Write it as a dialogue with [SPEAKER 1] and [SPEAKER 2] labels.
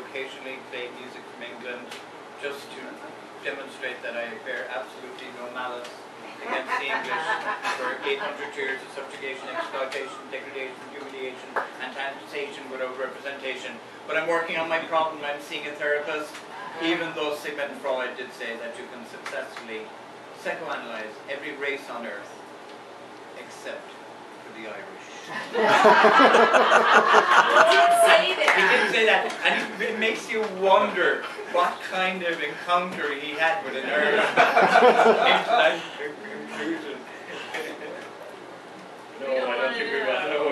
[SPEAKER 1] occasionally play music from England just to demonstrate that I bear absolutely no malice against the English for 800 years of subjugation, exploitation, degradation, humiliation, and taxation without representation. But I'm working on my problem. I'm seeing a therapist, even though Sigmund Freud did say that you can successfully psychoanalyze every race on earth except for the Irish.
[SPEAKER 2] He did say
[SPEAKER 1] He
[SPEAKER 2] that.
[SPEAKER 1] did say that, and it- it makes you wonder what kind of encounter he had with an Irish no, I don't think we want to know either.